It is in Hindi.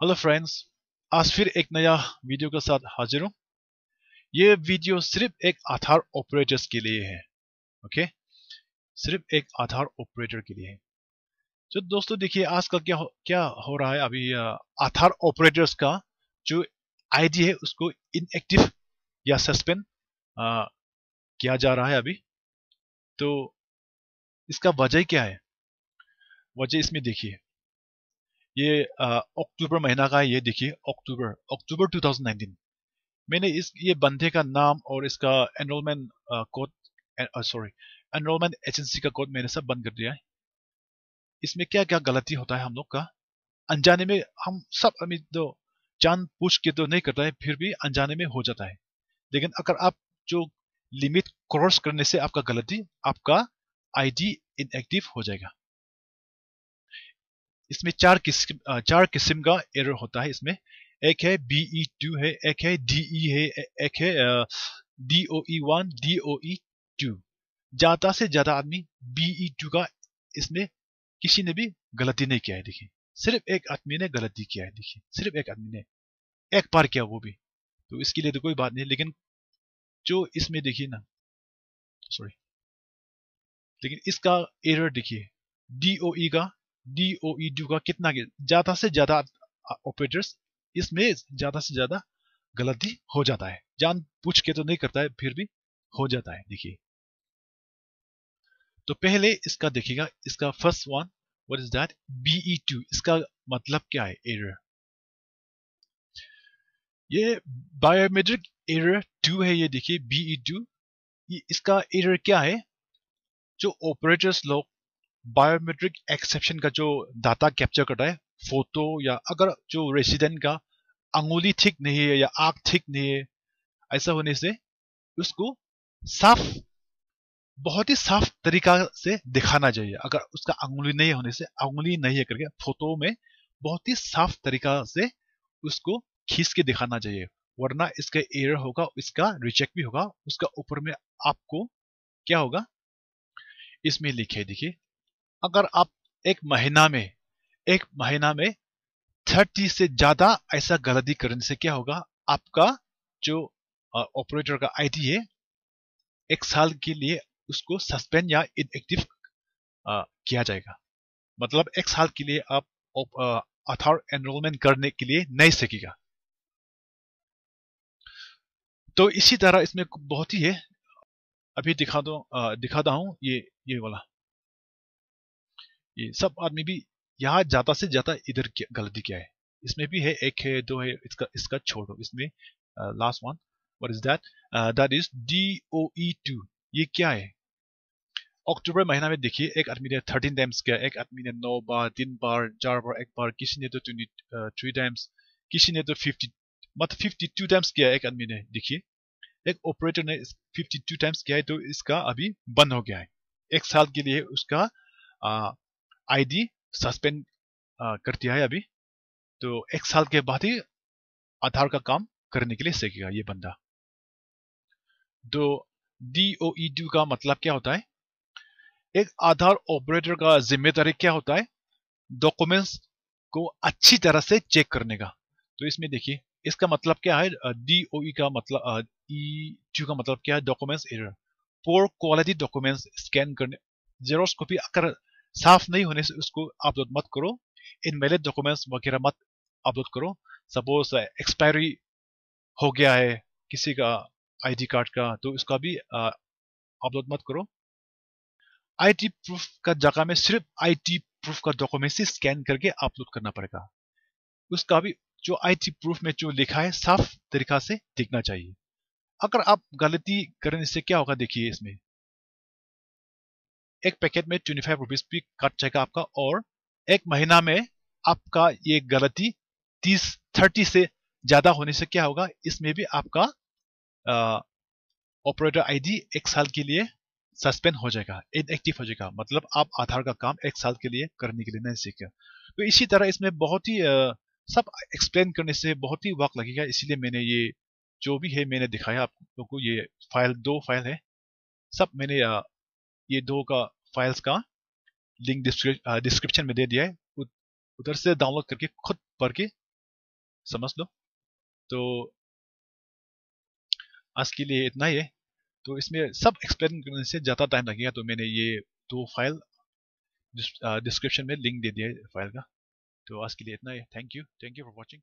हेलो फ्रेंड्स आज फिर एक नया वीडियो के साथ हाजिर हूँ। ये वीडियो सिर्फ़ एक आधार ऑपरेटर्स के लिए है ओके सिर्फ़ एक आधार ऑपरेटर के लिए है। तो दोस्तों देखिए आजकल क्या हो, क्या हो रहा है अभी आधार ऑपरेटर्स का जो आईडी है उसको इनएक्टिव या सस्पेंड किया जा रहा है अभी। तो इसका वजह क्या है? वजह इसमें देखिए ये अक्टूबर महीना का ये देखिए, अक्टूबर अक्टूबर 2019 मैंने इस, ये बंदे का नाम और इसका enrolment code sorry enrolment agency का कोड मैंने सब बंद कर दिया है। इसमें क्या क्या गलती होता है हम लोग का? अनजाने में हम सब अमित तो जान पूछ के तो नहीं करता है, फिर भी अनजाने में हो जाता है। लेकिन अगर आप जो लिमिट क्रॉस करने से आपका गलती, आपका आईडी इनएक्टिव हो जाएगा। इसमें चार किस्म चार किस्म का एरर होता है इसमें। एक है बीई टू है, एक है डीई है, एक है डीओई वन डीओई टू ज़्यादा से ज़्यादा आदमी बीई टू का इसमें किसी ने भी गलती नहीं किया है, देखिए। सिर्फ़ एक आदमी ने गलती किया है, देखिए। सिर्फ़ एक आदमी ने। एक बार किया वो भी। तो इसके लिए तो कोई बात नहीं, लेकिन जो इसमें देखिए ना सॉरी लेकिन इसका एरर देखिए डीओई का डू का कितना ज़्यादा से ज़्यादा ऑपरेटर्स इसमें ज़्यादा से ज़्यादा गलती हो जाता है। जान पूछ के तो नहीं करता है, फिर भी हो जाता है, देखिए। तो पहले इसका देखिएगा, इसका first one what is that BE two इसका मतलब क्या है? एरर ये बायोमेट्रिक एरर टू है, ये देखिए बीई टू इसका एरर क्या है? जो ऑपरेटर्स लोग बायोमेट्रिक एक्सेप्शन का जो डाटा कैप्चर करता है फ़ोटो या अगर जो रेसिडेंट का अंगुली ठीक नहीं है या आँख ठीक नहीं है, ऐसा होने से उसको साफ़, बहुत ही साफ़ तरीका से दिखाना चाहिए। अगर उसका अंगुली नहीं होने से, अंगुली नहीं है करके फ़ोटो में बहुत ही साफ़ तरीका से उसको खींच के दिखाना चाहिए। वरना इसका एरर होगा, इसका रिजेक्ट भी होगा, उसका ऊपर में आपको क्या होगा? इसमें लिखे, देखिए अगर आप एक महीना में, एक महीना में थर्टी से ज़्यादा ऐसा गलती करने से क्या होगा, आपका जो ऑपरेटर का आईडी है, एक साल के लिए उसको सस्पेंड या इनएक्टिव किया जाएगा। मतलब एक साल के लिए आप आधार एनरोलमेंट करने के लिए नहीं सकेगा तो इसी तरह इसमें बहुत ही है। अभी दिखा दो दिखाता हूँ ये ये वाला। ये सब आदमी भी यहाँ ज़्यादा से ज़्यादा इधर गलती क्या है। इसमें भी है, एक है, दो है, इसका इसका छोड़ो। इसमें last one what is that that is D O two ये क्या है? अक्टूबर महीना में देखिए, एक आदमी ने थर्टीन टाइम्स किया, एक आदमी ने नौ बार, तीन बार, चार बार, एक बार, किसी ने तो ट्वेंटी थ्री टाइम्स किसी ने तो फिफ्टी मतलब फिफ्टी टू टाइम्स किया एक आदमी ने, देखिए। एक ऑपरेटर ने फिफ्टी टू टाइम्स किया है तो इसका अभी बंद हो गया है। एक साल के लिए उसका आईडी सस्पेंड कर दिया है अभी। तो एक साल के बाद ही आधार का काम करने के लिए सीखेगा ये बंदा। तो डीओई डू का मतलब क्या होता है? एक आधार ऑपरेटर का ज़िम्मेदारी क्या होता है? डॉक्यूमेंट्स को अच्छी तरह से चेक करने का। तो इसमें देखिए, इसका मतलब क्या है? डीओई का मतलब ई टू का मतलब क्या है? Documents error poor quality documents scan करने जेरोस कॉपी अगर साफ़ नहीं होने से उसको अपलोड मत करो। इनवैलिड डॉक्यूमेंट्स वगैरह मत अपलोड करो। सपोज़ एक्सपायरी हो गया है किसी का आईडी कार्ड का तो उसका भी अपलोड मत करो। आईटी प्रूफ का जगह में सिर्फ़ आईटी प्रूफ का डॉक्यूमेंट ही स्कैन करके अपलोड करना पड़ेगा। उसका भी जो आईटी प्रूफ में जो लिखा है, साफ़ तरीका से दिखना चाहिए। अगर आप गलती करने से क्या होगा देखिए इसमें। एक पैकेट में ट्वेंटी फाइव रुपीज़ भी कट जाएगा आपका और एक महीना में आपका ये गलती तीस थर्टी से ज़्यादा होने से क्या होगा? इसमें भी आपका ऑपरेटर आईडी एक साल के लिए सस्पेंड हो जाएगा इनएक्टिव हो जाएगा। मतलब आप आधार का काम एक साल के लिए करने के लिए नहीं सीखे। तो इसी तरह इसमें बहुत ही आ, सब एक्सप्लेन करने से बहुत ही वक्त लगेगा। इसीलिए मैंने ये जो भी है मैंने दिखाया आप लोगों को ये फ़ाइल दो फ़ाइल है। सब मैंने ये दो का फाइल्स का लिंक डिस्क्रिप्शन में दे दिया है। उधर से डाउनलोड करके खुद पढ़ के समझ लो। तो आज के लिए इतना ही है। तो इसमें सब एक्सप्लेन करने से ज़्यादा टाइम लगेगा। तो मैंने ये दो फ़ाइल डिस्क्रिप्शन में लिंक दे दिया है फ़ाइल का। तो आज के लिए इतना ही thank you thank you for watching